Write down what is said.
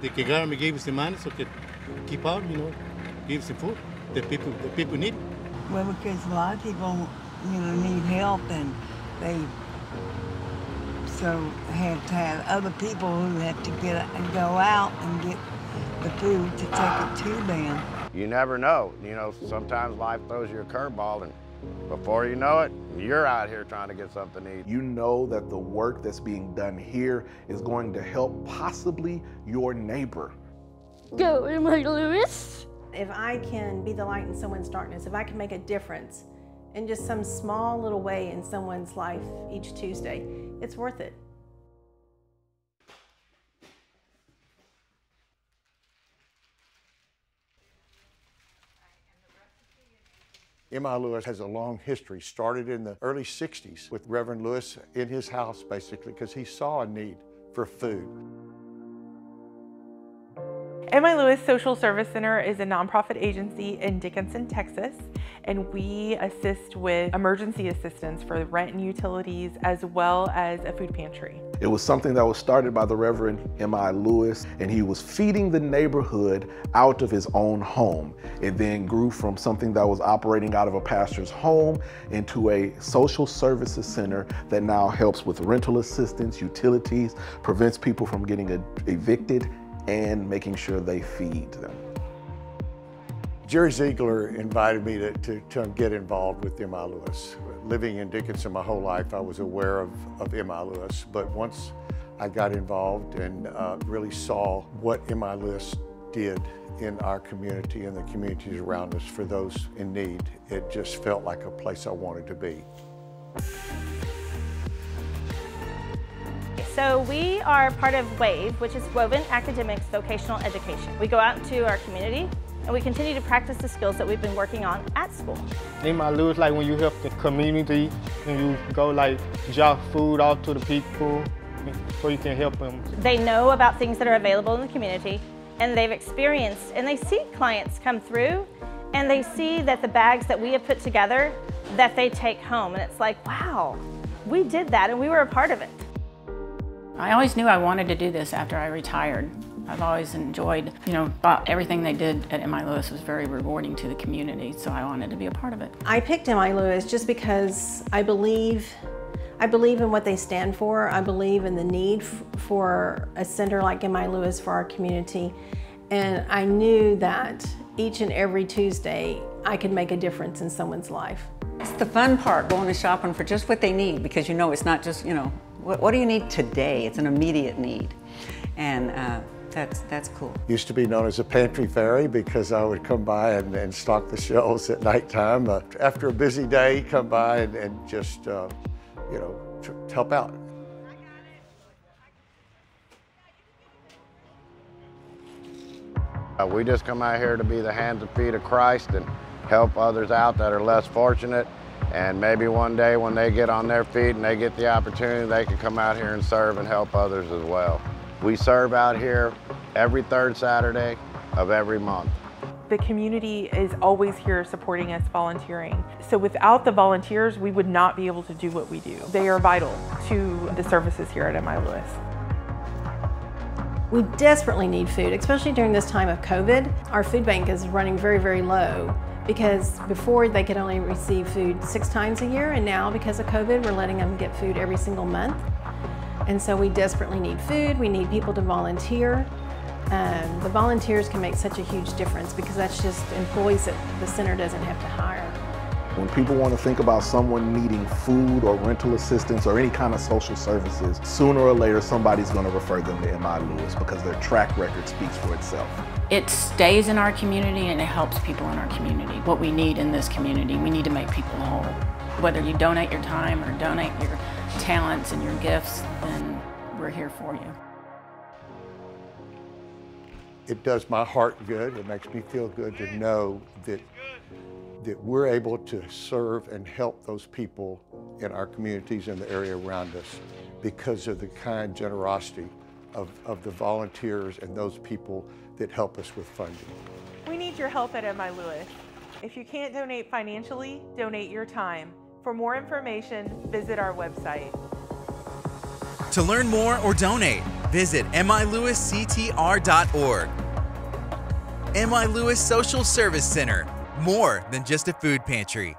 the government gave us the money so could keep out, you know, give us the food that people the people need. Well, because a lot of people, you know, need help and they so have to have other people who have to get and go out and get the food to take it to them. You never know. You know, sometimes life throws you a curveball and before you know it, you're out here trying to get something to eat. You know that the work that's being done here is going to help possibly your neighbor. Go, M.I. Lewis. If I can be the light in someone's darkness, if I can make a difference in just some small little way in someone's life each Tuesday, it's worth it. M.I. Lewis has a long history, started in the early 60s with Reverend Lewis in his house, basically, because he saw a need for food. M.I. Lewis Social Service Center is a nonprofit agency in Dickinson, Texas, and we assist with emergency assistance for rent and utilities as well as a food pantry. It was something that was started by the Reverend M.I. Lewis, and he was feeding the neighborhood out of his own home. It then grew from something that was operating out of a pastor's home into a social services center that now helps with rental assistance, utilities, prevents people from getting evicted, and making sure they feed them. Jerry Ziegler invited me to, to, to get involved with M.I. Lewis. Living in Dickinson my whole life, I was aware of, of M.I. Lewis, but once I got involved and uh, really saw what M.I. Lewis did in our community and the communities around us for those in need, it just felt like a place I wanted to be. So we are part of WAVE, which is Woven Academics Vocational Education. We go out into our community and we continue to practice the skills that we've been working on at school. M.I. Lewis like when you help the community and you go like drop food out to the people so you can help them. They know about things that are available in the community and they've experienced and they see clients come through and they see that the bags that we have put together that they take home and it's like, wow, we did that and we were a part of it. I always knew I wanted to do this after I retired. I've always enjoyed, you know, everything they did at M.I. Lewis was very rewarding to the community, so I wanted to be a part of it. I picked M.I. Lewis just because I believe I believe in what they stand for. I believe in the need for a center like M.I. Lewis for our community. And I knew that each and every Tuesday I could make a difference in someone's life. It's the fun part, going and shopping for just what they need because you know it's not just, you know, what, what do you need today? It's an immediate need. And uh, that's, that's cool. Used to be known as a pantry fairy because I would come by and, and stock the shelves at nighttime. Uh, after a busy day, come by and, and just, uh, you know, help out. Uh, we just come out here to be the hands and feet of Christ and help others out that are less fortunate and maybe one day when they get on their feet and they get the opportunity, they can come out here and serve and help others as well. We serve out here every third Saturday of every month. The community is always here supporting us volunteering. So without the volunteers, we would not be able to do what we do. They are vital to the services here at M.I. Lewis. We desperately need food, especially during this time of COVID. Our food bank is running very, very low because before they could only receive food six times a year and now because of COVID we're letting them get food every single month. And so we desperately need food, we need people to volunteer. Um, the volunteers can make such a huge difference because that's just employees that the center doesn't have to hire. When people want to think about someone needing food or rental assistance or any kind of social services, sooner or later somebody's going to refer them to M.I. Lewis because their track record speaks for itself. It stays in our community and it helps people in our community. What we need in this community, we need to make people whole. Whether you donate your time or donate your talents and your gifts, then we're here for you. It does my heart good. It makes me feel good to know that that we're able to serve and help those people in our communities in the area around us because of the kind generosity of, of the volunteers and those people that help us with funding. We need your help at M.I. Lewis. If you can't donate financially, donate your time. For more information, visit our website. To learn more or donate, visit milewisctr.org. MI Lewis Social Service Center, more than just a food pantry.